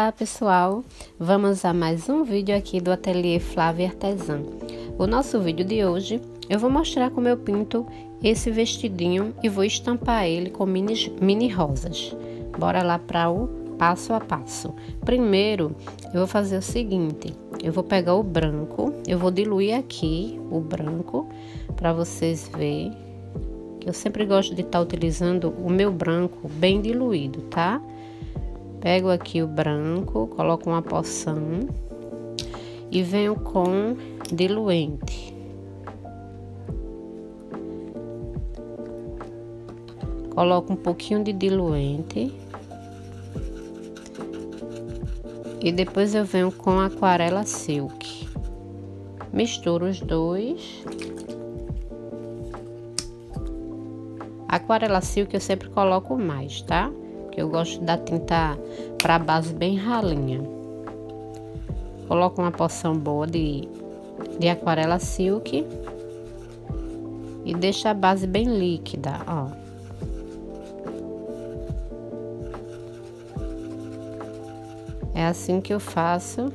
Olá pessoal, vamos a mais um vídeo aqui do Ateliê Flávia Artesã. O nosso vídeo de hoje eu vou mostrar como eu pinto esse vestidinho e vou estampar ele com mini, mini rosas. Bora lá para o passo a passo. Primeiro eu vou fazer o seguinte, eu vou pegar o branco, eu vou diluir aqui o branco para vocês verem eu sempre gosto de estar tá utilizando o meu branco bem diluído, tá? Pego aqui o branco, coloco uma poção e venho com diluente. Coloco um pouquinho de diluente. E depois eu venho com aquarela silk. Misturo os dois. Aquarela silk eu sempre coloco mais, tá? Eu gosto da tinta para base bem ralinha. Coloco uma porção boa de, de aquarela silk e deixo a base bem líquida, ó. É assim que eu faço.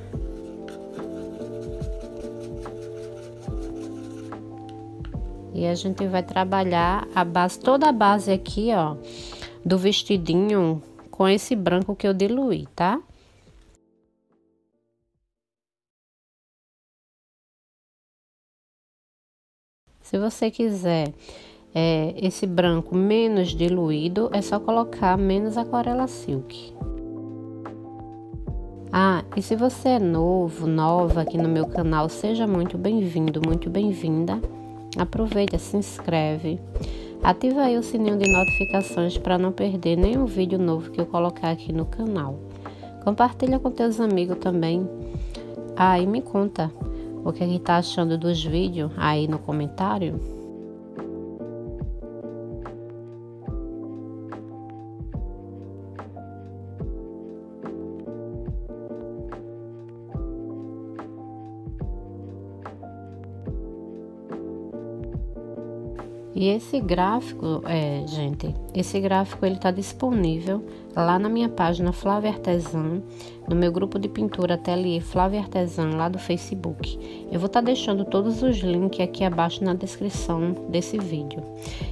E a gente vai trabalhar a base, toda a base aqui, ó, do vestidinho com esse branco que eu diluí, tá? Se você quiser é, esse branco menos diluído, é só colocar menos aquarela silk. Ah, e se você é novo, nova aqui no meu canal, seja muito bem-vindo, muito bem-vinda. Aproveita, se inscreve. Ativa aí o sininho de notificações para não perder nenhum vídeo novo que eu colocar aqui no canal. Compartilha com teus amigos também. Aí ah, me conta o que é está achando dos vídeos aí no comentário. E esse gráfico, é, gente, esse gráfico ele está disponível lá na minha página Flávia Artesã, no meu grupo de pintura Ateliê Flávia Artesã lá do Facebook. Eu vou estar tá deixando todos os links aqui abaixo na descrição desse vídeo.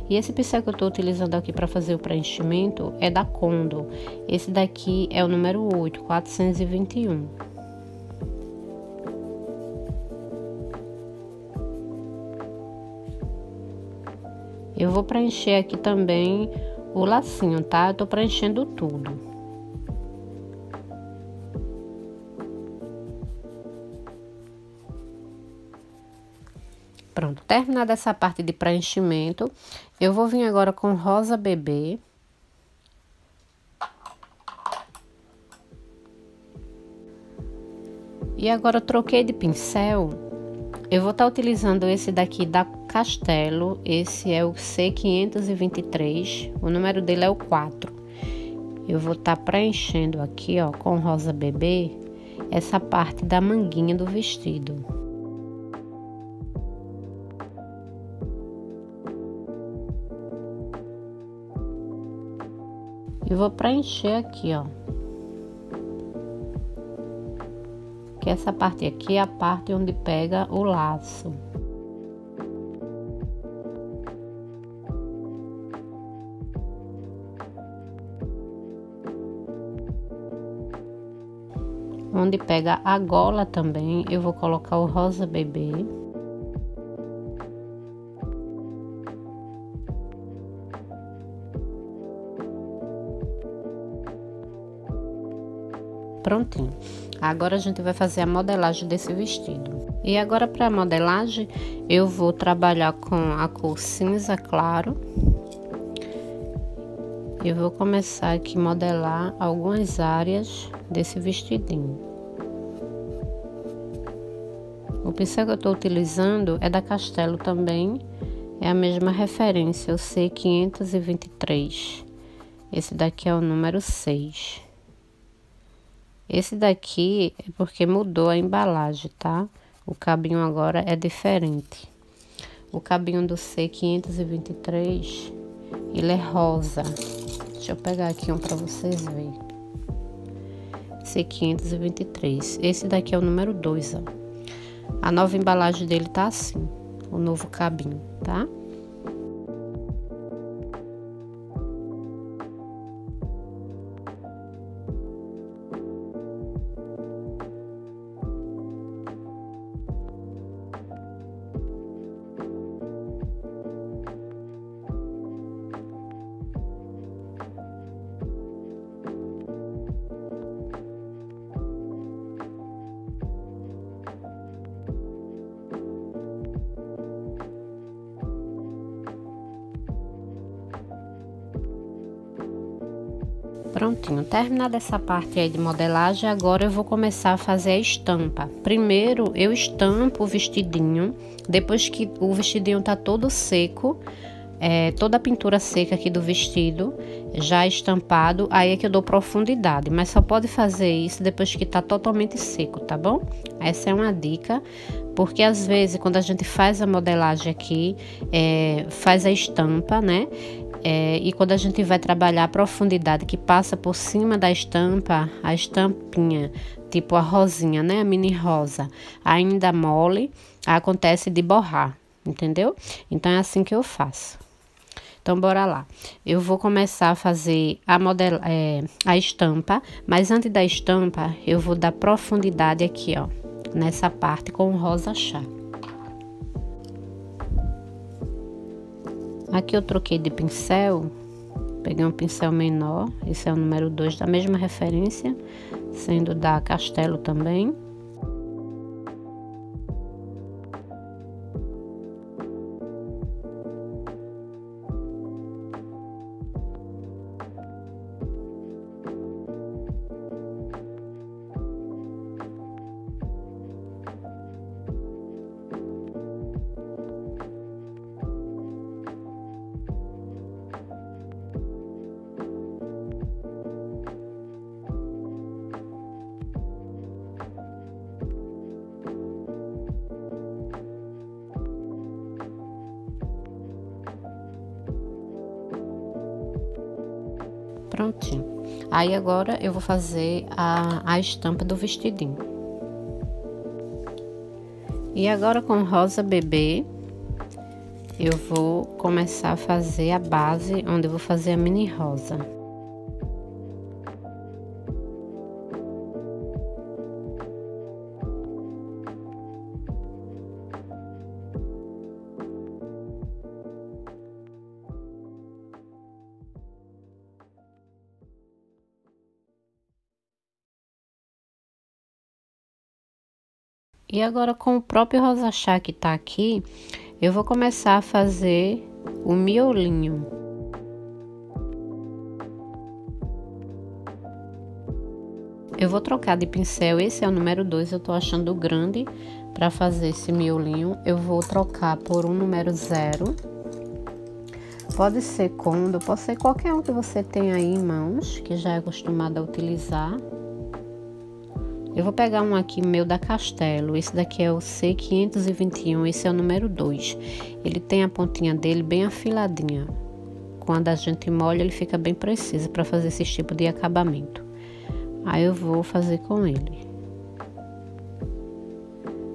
E esse pincel que eu estou utilizando aqui para fazer o preenchimento é da Condo. Esse daqui é o número 8, 421. Eu vou preencher aqui também o lacinho, tá? Eu tô preenchendo tudo. Pronto, terminada essa parte de preenchimento, eu vou vir agora com rosa bebê. E agora eu troquei de pincel eu vou estar tá utilizando esse daqui da Castelo, esse é o C523, o número dele é o 4. Eu vou estar tá preenchendo aqui, ó, com rosa bebê, essa parte da manguinha do vestido. E vou preencher aqui, ó. que essa parte aqui é a parte onde pega o laço. Onde pega a gola também, eu vou colocar o rosa bebê. Prontinho. Agora a gente vai fazer a modelagem desse vestido. E agora para modelagem, eu vou trabalhar com a cor cinza claro. Eu vou começar aqui modelar algumas áreas desse vestidinho. O pincel que eu estou utilizando é da Castelo também, é a mesma referência, o C523. Esse daqui é o número 6. Esse daqui é porque mudou a embalagem, tá? O cabinho agora é diferente. O cabinho do C523, ele é rosa. Deixa eu pegar aqui um para vocês verem. C523. Esse daqui é o número 2, ó. A nova embalagem dele tá assim, o novo cabinho, tá? Prontinho, terminada essa parte aí de modelagem, agora eu vou começar a fazer a estampa. Primeiro eu estampo o vestidinho, depois que o vestidinho tá todo seco, é, toda a pintura seca aqui do vestido já estampado, aí é que eu dou profundidade, mas só pode fazer isso depois que tá totalmente seco, tá bom? Essa é uma dica, porque às vezes quando a gente faz a modelagem aqui, é, faz a estampa, né? É, e quando a gente vai trabalhar a profundidade que passa por cima da estampa, a estampinha, tipo a rosinha, né? A mini rosa, ainda mole, acontece de borrar, entendeu? Então é assim que eu faço. Então, bora lá. Eu vou começar a fazer a, é, a estampa, mas antes da estampa, eu vou dar profundidade aqui, ó, nessa parte com rosa chá. Aqui eu troquei de pincel, peguei um pincel menor, esse é o número 2 da mesma referência, sendo da Castelo também. Prontinho. Aí agora eu vou fazer a, a estampa do vestidinho. E agora com rosa bebê, eu vou começar a fazer a base, onde eu vou fazer a mini rosa. E agora com o próprio rosa chá que tá aqui, eu vou começar a fazer o miolinho. Eu vou trocar de pincel, esse é o número 2, eu tô achando grande para fazer esse miolinho. Eu vou trocar por um número 0. Pode ser Kondo, pode ser qualquer um que você tenha aí em mãos, que já é acostumado a utilizar. Eu vou pegar um aqui meu da Castelo. Esse daqui é o C521, esse é o número 2. Ele tem a pontinha dele bem afiladinha. Quando a gente molha, ele fica bem preciso para fazer esse tipo de acabamento. Aí eu vou fazer com ele.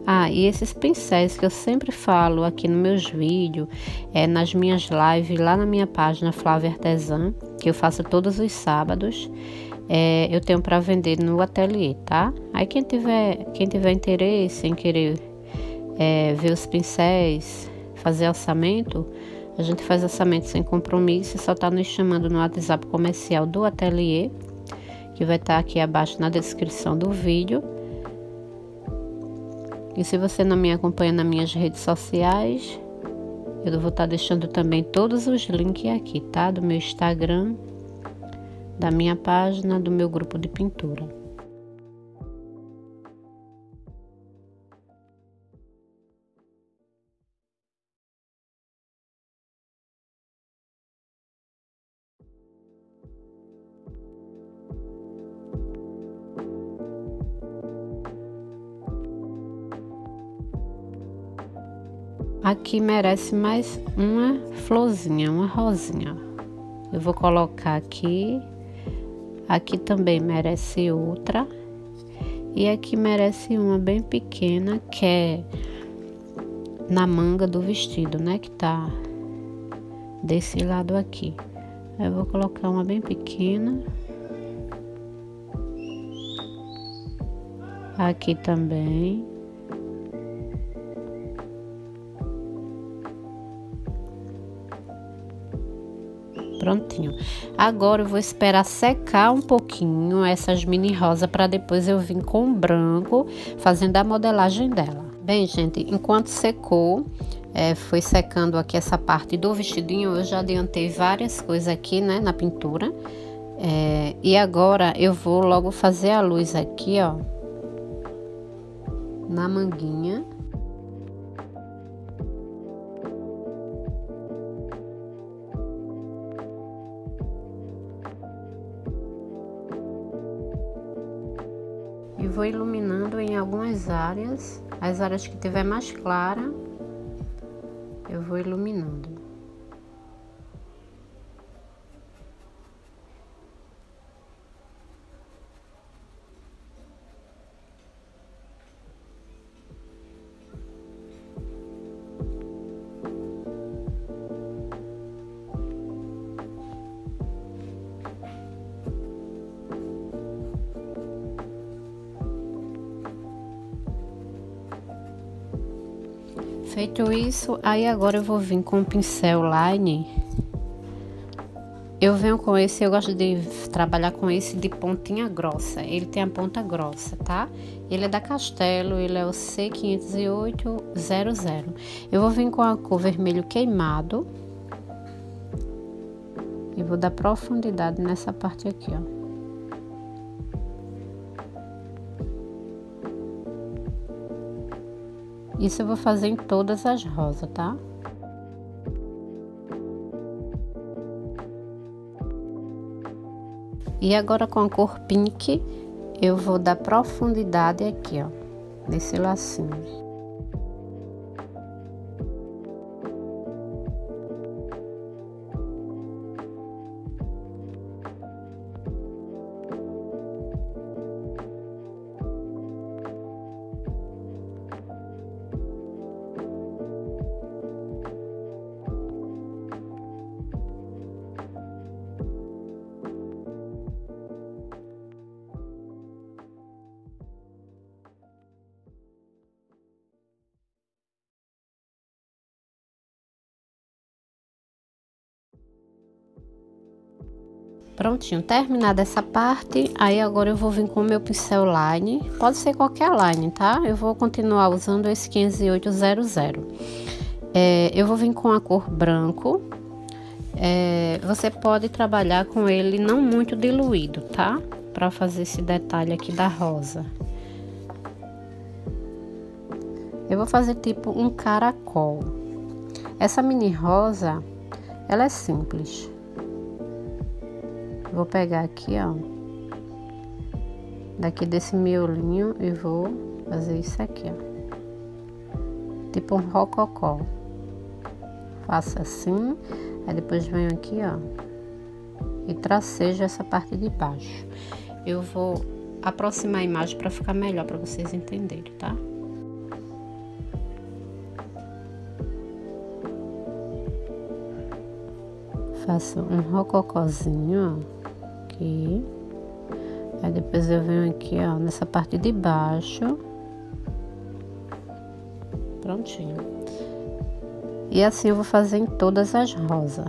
Ah, e esses pincéis que eu sempre falo aqui nos meus vídeos, é, nas minhas lives, lá na minha página Flávia Artesã, que eu faço todos os sábados é, eu tenho para vender no ateliê, tá? Aí quem tiver, quem tiver interesse em querer é, ver os pincéis, fazer orçamento, a gente faz orçamento sem compromisso, só tá nos chamando no WhatsApp comercial do ateliê, que vai estar tá aqui abaixo na descrição do vídeo. E se você não me acompanha nas minhas redes sociais, eu vou estar tá deixando também todos os links aqui, tá? Do meu Instagram, da minha página do meu grupo de pintura. Aqui merece mais uma florzinha, uma rosinha. Eu vou colocar aqui Aqui também merece outra. E aqui merece uma bem pequena, que é na manga do vestido, né? Que tá desse lado aqui. Eu vou colocar uma bem pequena. Aqui também. Prontinho. Agora eu vou esperar secar um pouquinho essas mini rosa para depois eu vir com o branco fazendo a modelagem dela. Bem, gente, enquanto secou, é, foi secando aqui essa parte do vestidinho, eu já adiantei várias coisas aqui, né, na pintura. É, e agora eu vou logo fazer a luz aqui, ó, na manguinha. Vou iluminando em algumas áreas, as áreas que tiver mais clara, eu vou iluminando. Feito isso, aí agora eu vou vir com o pincel line. Eu venho com esse, eu gosto de trabalhar com esse de pontinha grossa. Ele tem a ponta grossa, tá? Ele é da Castelo, ele é o C50800. Eu vou vir com a cor vermelho queimado. E vou dar profundidade nessa parte aqui, ó. Isso eu vou fazer em todas as rosas, tá? E agora com a cor pink, eu vou dar profundidade aqui, ó, nesse lacinho. Prontinho, terminada essa parte, aí agora eu vou vir com o meu pincel line, pode ser qualquer line, tá? Eu vou continuar usando esse 15800. É, eu vou vir com a cor branco, é, você pode trabalhar com ele não muito diluído, tá? Para fazer esse detalhe aqui da rosa. Eu vou fazer tipo um caracol. Essa mini rosa, ela é simples. Vou pegar aqui, ó, daqui desse miolinho e vou fazer isso aqui, ó, tipo um rococó. Faço assim, aí depois venho aqui, ó, e tracejo essa parte de baixo. Eu vou aproximar a imagem para ficar melhor para vocês entenderem, tá? Faço um rococózinho, ó aqui. Aí depois eu venho aqui, ó, nessa parte de baixo. Prontinho. E assim eu vou fazer em todas as rosas.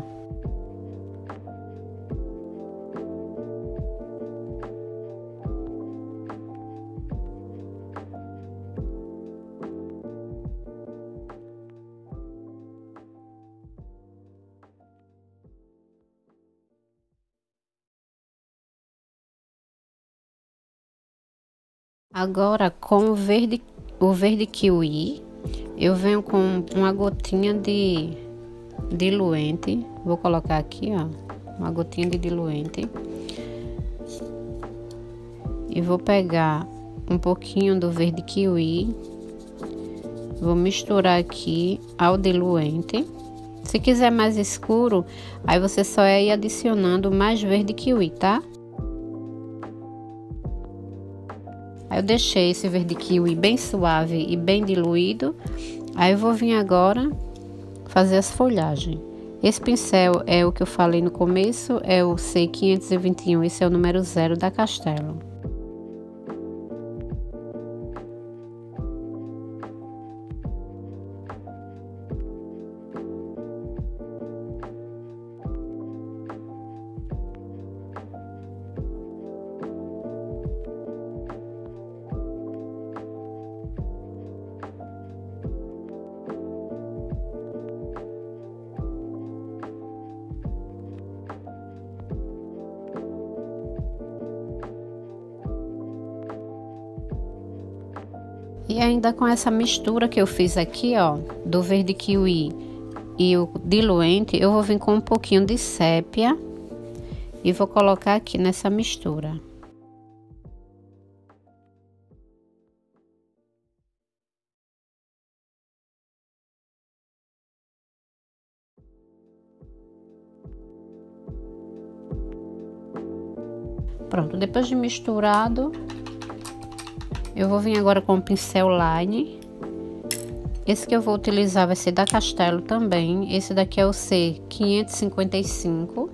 Agora com o verde, o verde kiwi, eu venho com uma gotinha de diluente. Vou colocar aqui, ó, uma gotinha de diluente. E vou pegar um pouquinho do verde kiwi. Vou misturar aqui ao diluente. Se quiser mais escuro, aí você só é ir adicionando mais verde kiwi, tá? Eu deixei esse verde kiwi bem suave e bem diluído. Aí eu vou vir agora fazer as folhagens. Esse pincel é o que eu falei no começo, é o C521, esse é o número zero da Castelo. E ainda com essa mistura que eu fiz aqui, ó, do verde kiwi e o diluente, eu vou vir com um pouquinho de sépia e vou colocar aqui nessa mistura. Pronto, depois de misturado, eu vou vir agora com o pincel line. Esse que eu vou utilizar vai ser da Castelo também. Esse daqui é o C555.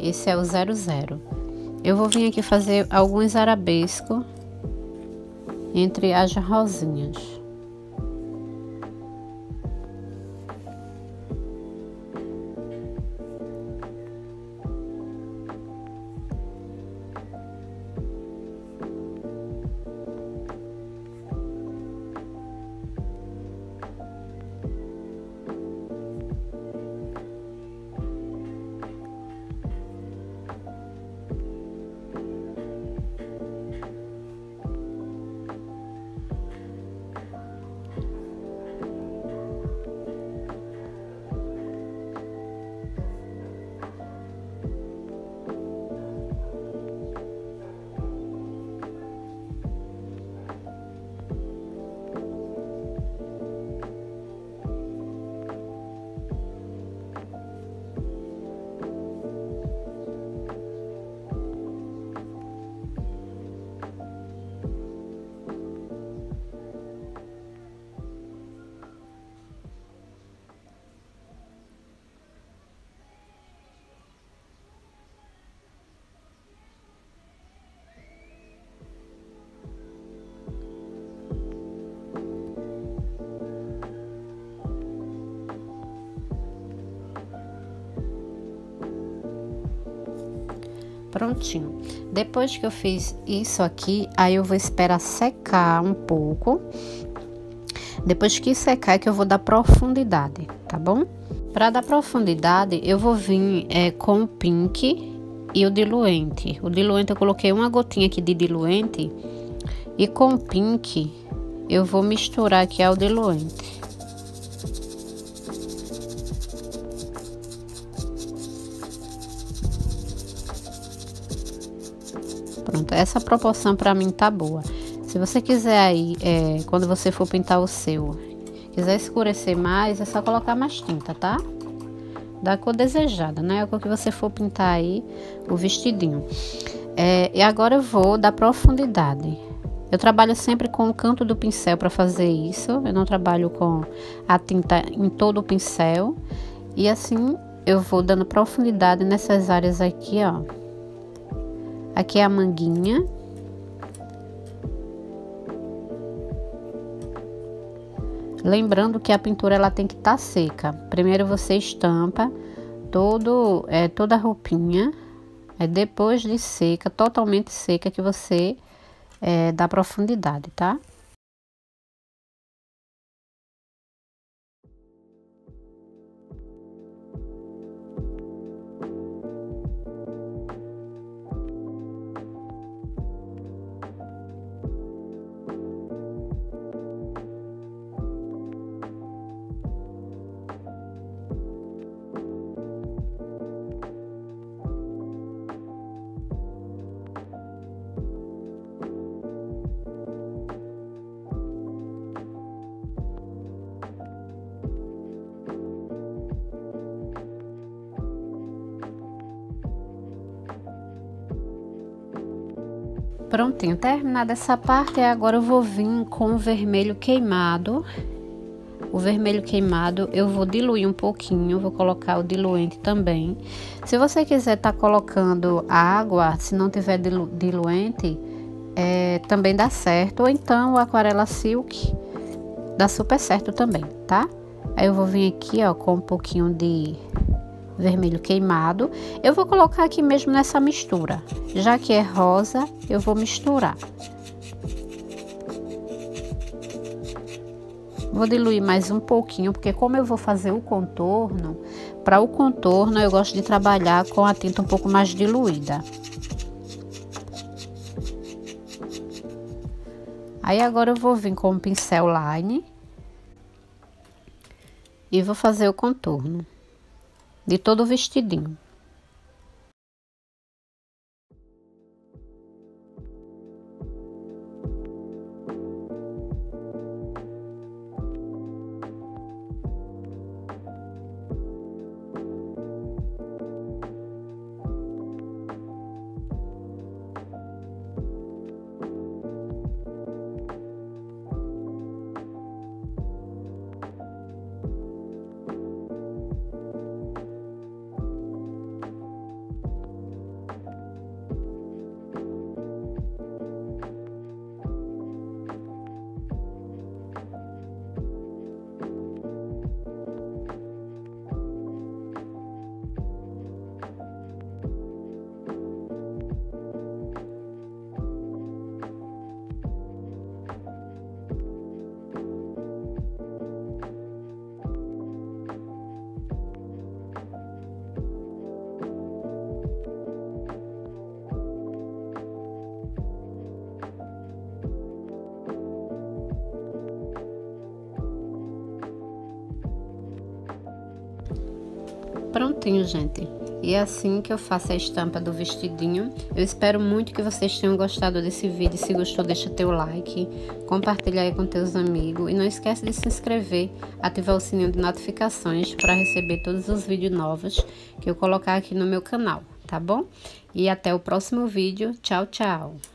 Esse é o 00. Eu vou vir aqui fazer alguns arabescos entre as rosinhas. Prontinho. Depois que eu fiz isso aqui, aí eu vou esperar secar um pouco. Depois que secar, é que eu vou dar profundidade, tá bom? Para dar profundidade, eu vou vir é, com o pink e o diluente. O diluente eu coloquei uma gotinha aqui de diluente e com o pink eu vou misturar aqui ao diluente. Pronto, essa proporção para mim tá boa. Se você quiser aí, é, quando você for pintar o seu, quiser escurecer mais, é só colocar mais tinta, tá? Da cor desejada, né? A cor que você for pintar aí o vestidinho. É, e agora eu vou dar profundidade. Eu trabalho sempre com o canto do pincel para fazer isso. Eu não trabalho com a tinta em todo o pincel. E assim eu vou dando profundidade nessas áreas aqui, ó. Aqui é a manguinha. Lembrando que a pintura ela tem que estar tá seca. Primeiro você estampa todo, é, toda a roupinha. É depois de seca, totalmente seca, que você é, dá profundidade, tá? Prontinho, terminada essa parte, agora eu vou vir com o vermelho queimado. O vermelho queimado eu vou diluir um pouquinho, vou colocar o diluente também. Se você quiser estar tá colocando água, se não tiver dilu diluente, é, também dá certo. Ou então o aquarela silk dá super certo também, tá? Aí eu vou vir aqui, ó, com um pouquinho de vermelho queimado. Eu vou colocar aqui mesmo nessa mistura. Já que é rosa, eu vou misturar. Vou diluir mais um pouquinho, porque como eu vou fazer o contorno, para o contorno eu gosto de trabalhar com a tinta um pouco mais diluída. Aí agora eu vou vir com o pincel line e vou fazer o contorno de todo o vestidinho. Prontinho, gente. E é assim que eu faço a estampa do vestidinho. Eu espero muito que vocês tenham gostado desse vídeo. Se gostou, deixa teu like, compartilha aí com teus amigos. E não esquece de se inscrever, ativar o sininho de notificações para receber todos os vídeos novos que eu colocar aqui no meu canal, tá bom? E até o próximo vídeo. Tchau, tchau!